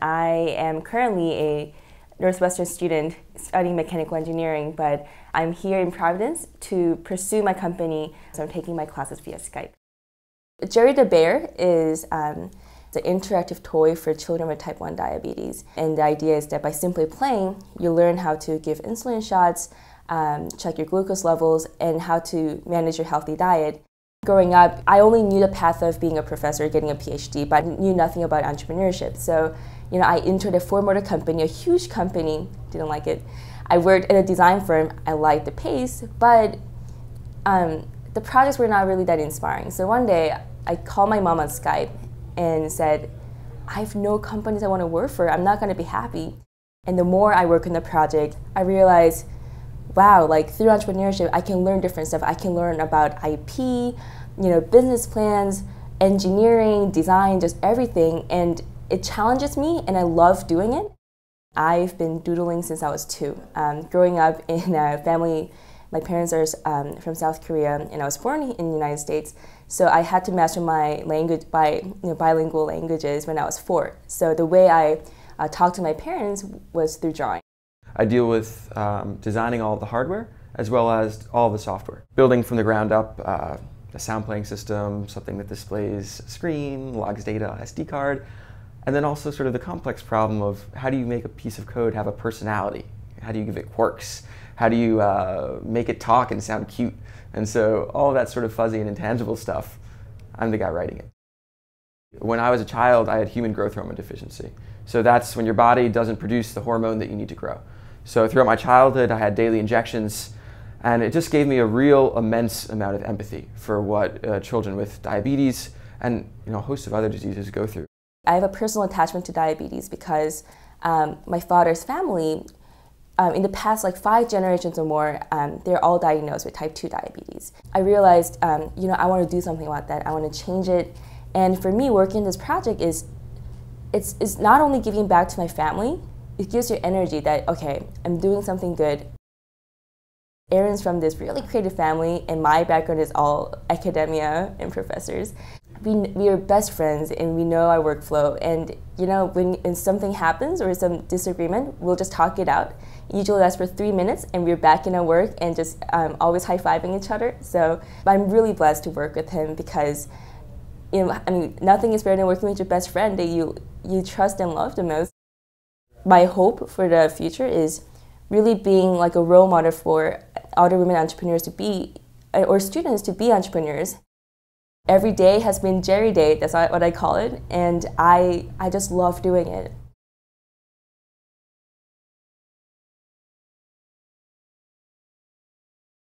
I am currently a Northwestern student studying mechanical engineering, but I'm here in Providence to pursue my company, so I'm taking my classes via Skype. Jerry the Bear is um, the interactive toy for children with type 1 diabetes. And the idea is that by simply playing, you learn how to give insulin shots, um, check your glucose levels, and how to manage your healthy diet. Growing up, I only knew the path of being a professor, getting a PhD, but I knew nothing about entrepreneurship. So, you know, I entered a Ford Motor company, a huge company, didn't like it. I worked at a design firm, I liked the pace, but um, the projects were not really that inspiring. So one day, I called my mom on Skype and said, I have no companies I want to work for. I'm not going to be happy. And the more I work in the project, I realized, wow, like through entrepreneurship, I can learn different stuff. I can learn about IP, you know, business plans, engineering, design, just everything. And it challenges me, and I love doing it. I've been doodling since I was two. Um, growing up in a family, my parents are um, from South Korea, and I was born in the United States. So I had to master my language by you know, bilingual languages when I was four. So the way I uh, talked to my parents was through drawing. I deal with um, designing all the hardware as well as all the software. Building from the ground up uh, a sound playing system, something that displays screen, logs data, SD card, and then also sort of the complex problem of how do you make a piece of code have a personality? How do you give it quirks? How do you uh, make it talk and sound cute? And so all that sort of fuzzy and intangible stuff, I'm the guy writing it. When I was a child, I had human growth hormone deficiency. So that's when your body doesn't produce the hormone that you need to grow. So throughout my childhood, I had daily injections, and it just gave me a real immense amount of empathy for what uh, children with diabetes and you know, a host of other diseases go through. I have a personal attachment to diabetes because um, my father's family, um, in the past like five generations or more, um, they're all diagnosed with type 2 diabetes. I realized, um, you know, I want to do something about that. I want to change it. And for me, working this project is, it's, it's not only giving back to my family, it gives you energy that, okay, I'm doing something good. Aaron's from this really creative family, and my background is all academia and professors. We, we are best friends and we know our workflow and you know when, when something happens or some disagreement we'll just talk it out. Usually that's for three minutes and we're back in our work and just um, always high-fiving each other. So i'm really blessed to work with him because you know i mean nothing is better than working with your best friend that you you trust and love the most my hope for the future is really being like a role model for other women entrepreneurs to be uh, or students to be entrepreneurs every day has been Jerry Day. That's what I call it, and I I just love doing it.